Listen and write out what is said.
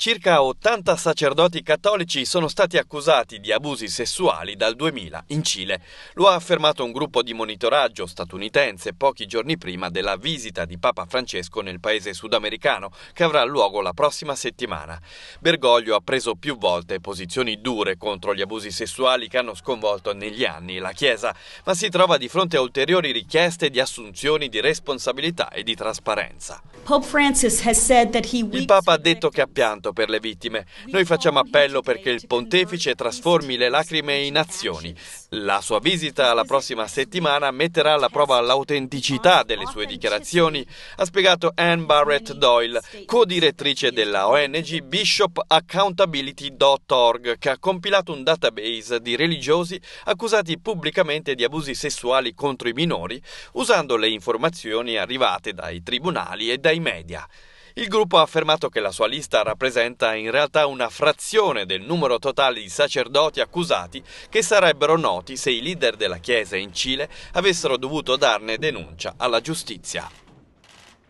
Circa 80 sacerdoti cattolici sono stati accusati di abusi sessuali dal 2000 in Cile. Lo ha affermato un gruppo di monitoraggio statunitense pochi giorni prima della visita di Papa Francesco nel paese sudamericano, che avrà luogo la prossima settimana. Bergoglio ha preso più volte posizioni dure contro gli abusi sessuali che hanno sconvolto negli anni la Chiesa, ma si trova di fronte a ulteriori richieste di assunzioni di responsabilità e di trasparenza. Il Papa ha detto che ha pianto per le vittime. Noi facciamo appello perché il pontefice trasformi le lacrime in azioni. La sua visita la prossima settimana metterà alla prova l'autenticità delle sue dichiarazioni, ha spiegato Anne Barrett Doyle, co-direttrice della ONG BishopAccountability.org, che ha compilato un database di religiosi accusati pubblicamente di abusi sessuali contro i minori, usando le informazioni arrivate dai tribunali e dai media. Il gruppo ha affermato che la sua lista rappresenta in realtà una frazione del numero totale di sacerdoti accusati che sarebbero noti se i leader della Chiesa in Cile avessero dovuto darne denuncia alla giustizia.